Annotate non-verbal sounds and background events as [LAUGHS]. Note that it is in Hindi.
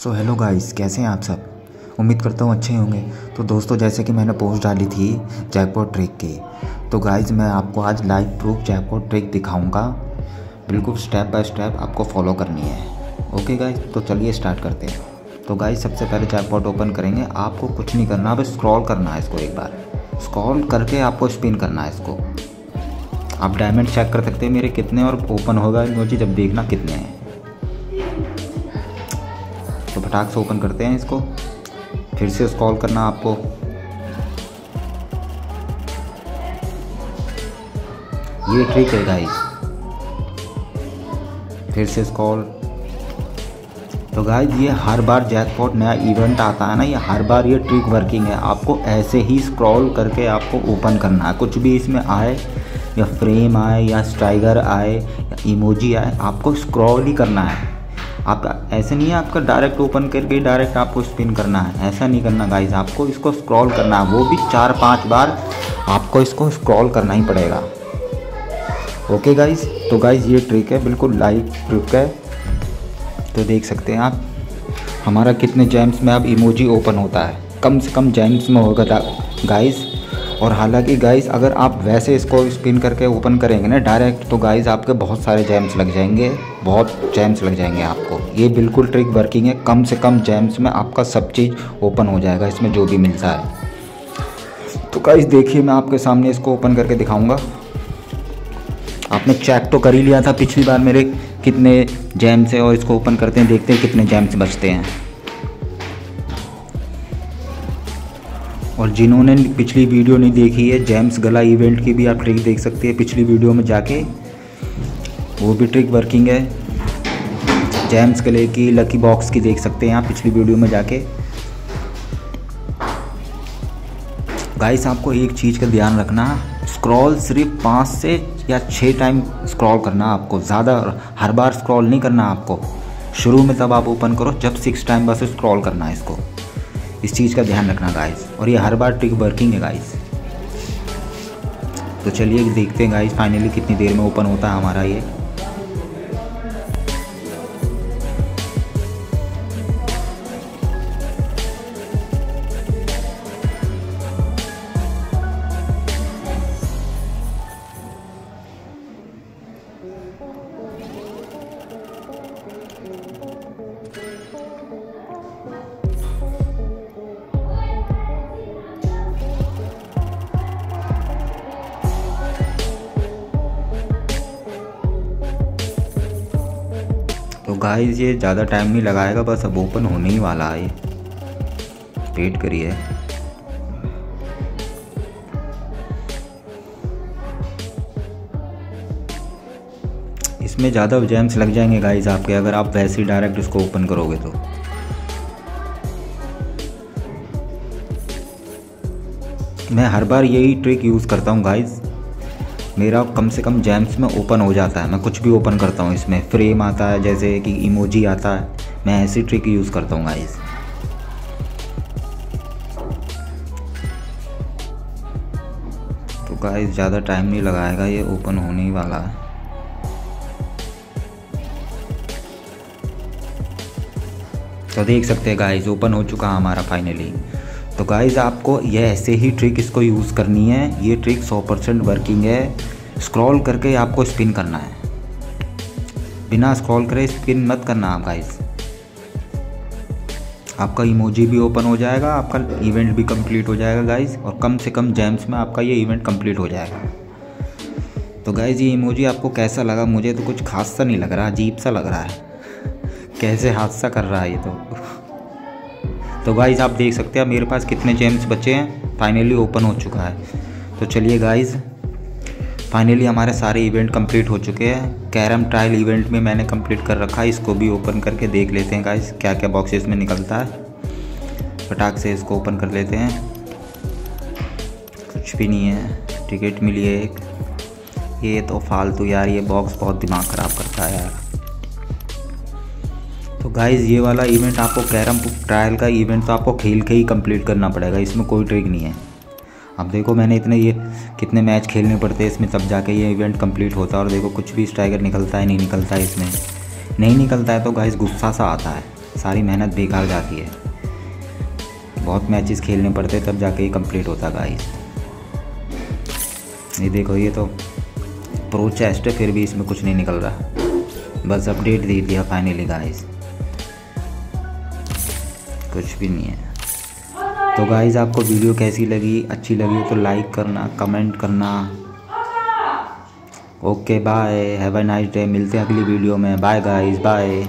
सो हेलो गाइस कैसे हैं आप सब? उम्मीद करता हूँ अच्छे होंगे। तो दोस्तों, जैसे कि मैंने पोस्ट डाली थी जैकपॉट ट्रिक की तो गाइस मैं आपको आज लाइव प्रूफ जैकपॉट ट्रिक दिखाऊँगा। बिल्कुल स्टेप बाय स्टेप आपको फॉलो करनी है। ओके गाइस तो चलिए स्टार्ट करते हैं। तो गाइस सबसे पहले जैकपॉट ओपन करेंगे। आपको कुछ नहीं करना, बस स्क्रॉल करना है इसको एक बार। स्क्रॉल करके आपको स्पिन करना है इसको। आप डायमंड चेक कर सकते हैं, मेरे कितने और ओपन होगा, मुझे जब देखना कितने हैं। फटाक से ओपन करते हैं इसको। फिर से स्क्रॉल करना आपको। ये ट्रिक है गाइस फिर से स्क्रॉल तो गाइस ये हर बार जैकपॉट नया इवेंट आता है ना, ये हर बार ये ट्रिक वर्किंग है। आपको ऐसे ही स्क्रॉल करके आपको ओपन करना है। कुछ भी इसमें आए, या फ्रेम आए, या स्ट्राइगर आए, या इमोजी आए, आपको स्क्रॉल ही करना है। आप ऐसे नहीं है, आपका डायरेक्ट ओपन करके डायरेक्ट आपको स्पिन करना है। ऐसा नहीं करना गाइज़ आपको इसको स्क्रॉल करना है। वो भी चार पाँच बार आपको इसको स्क्रॉल करना ही पड़ेगा। ओके गाइज़ तो गाइज़ ये ट्रिक है। बिल्कुल लाइव ट्रिक है। तो देख सकते हैं आप, हमारा कितने जैम्स में अब इमोजी ओपन होता है। कम से कम जैम्स में होगा गाइज़ और हालाँकि गाइस अगर आप वैसे इसको स्पिन करके ओपन करेंगे ना डायरेक्ट तो गाइस आपके बहुत सारे जैम्स लग जाएँगे, बहुत जैम्स लग जाएँगे आपको। ये बिल्कुल ट्रिक वर्किंग है, कम से कम जैम्स में आपका सब चीज़ ओपन हो जाएगा, इसमें जो भी मिलता है। तो गाइस देखिए मैं आपके सामने इसको ओपन करके दिखाऊँगा। आपने चेक तो कर ही लिया था पिछली बार मेरे कितने जैम्स है और इसको ओपन करते हैं, देखते हैं कितने जैम्स बचते हैं। और जिन्होंने पिछली वीडियो नहीं देखी है, जेम्स गला इवेंट की भी आप ट्रिक देख सकते हैं पिछली वीडियो में जाके। वो भी ट्रिक वर्किंग है। जेम्स गले की लकी बॉक्स की देख सकते हैं आप पिछली वीडियो में जाके। गाइस, आपको एक चीज़ का ध्यान रखना, स्क्रॉल सिर्फ़ पाँच से या छः टाइम स्क्रॉल करना आपको, ज़्यादा हर बार स्क्रॉल नहीं करना आपको। शुरू में तब आप ओपन करो, जब सिक्स टाइम बस स्क्रॉल करना है इसको। इस चीज़ का ध्यान रखना गाइस और ये हर बार ट्रिक वर्किंग है गाइस तो चलिए देखते हैं गाइस फाइनली कितनी देर में ओपन होता है हमारा ये. गाइस ये ज़्यादा टाइम नहीं लगाएगा, बस अब ओपन होने ही वाला है वेट करिए। इसमें ज़्यादा जैम्स लग जाएँगे गाइस आपके, अगर आप वैसे ही डायरेक्ट इसको ओपन करोगे तो। मैं हर बार यही ट्रिक यूज़ करता हूँ गाइस मेरा कम से कम जैम्स में ओपन हो जाता है। मैं कुछ भी ओपन करता हूँ इसमें। फ्रेम आता है, जैसे कि इमोजी आता है। मैं ऐसी ट्रिक यूज़ करता हूँ गाइस तो गाइस ज़्यादा टाइम नहीं लगाएगा, ये ओपन होने ही वाला है। तो देख सकते हैं गाइस ओपन हो चुका हमारा फाइनली तो गाइज़ आपको ये ऐसे ही ट्रिक इसको यूज़ करनी है। ये ट्रिक 100 परसेंट वर्किंग है। स्क्रॉल करके आपको स्पिन करना है। बिना स्क्रॉल करे स्पिन मत करना आप गाइज़ आपका इमोजी भी ओपन हो जाएगा, आपका इवेंट भी कंप्लीट हो जाएगा गाइज़ और कम से कम जैम्स में आपका ये इवेंट कंप्लीट हो जाएगा। तो गाइज़ ये इमोजी आपको कैसा लगा? मुझे तो कुछ खास सा नहीं लग रहा, अजीब सा लग रहा है। [LAUGHS] कैसे हादसा कर रहा है ये तो? तो गाइज़ आप देख सकते हैं, मेरे पास कितने जेम्स बचे हैं। फाइनली ओपन हो चुका है। तो चलिए गाइज़ फाइनली हमारे सारे इवेंट कंप्लीट हो चुके हैं। कैरम ट्रायल इवेंट में मैंने कंप्लीट कर रखा है, इसको भी ओपन करके देख लेते हैं गाइज़ क्या क्या बॉक्स इसमें निकलता है। फटाक से इसको ओपन कर लेते हैं। कुछ भी नहीं है टिकट मिली है एक। ये तो फालतू यार, ये बॉक्स बहुत दिमाग ख़राब करता है यार। तो गाइज़ ये वाला इवेंट आपको कैरम ट्रायल का इवेंट तो आपको खेल के ही कंप्लीट करना पड़ेगा, इसमें कोई ट्रिक नहीं है। अब देखो मैंने इतने ये, कितने मैच खेलने पड़ते हैं, इसमें तब जाके ये इवेंट कंप्लीट होता है और देखो कुछ भी स्ट्राइकर निकलता है, नहीं निकलता है इसमें। नहीं निकलता है तो गाइस गुस्सा सा आता है, सारी मेहनत बेकार जाती है। बहुत मैचेस खेलने पड़ते तब जाके ये कंप्लीट होता गाइस ये देखो, ये तो प्रो चेस्ट है, फिर भी इसमें कुछ नहीं निकल रहा। बस अपडेट दे दिया फाइनली गाइस कुछ भी नहीं है। तो गाइज़ आपको वीडियो कैसी लगी? अच्छी लगी तो लाइक करना कमेंट करना। Okay bye have a nice day मिलते हैं अगली वीडियो में. Bye guys bye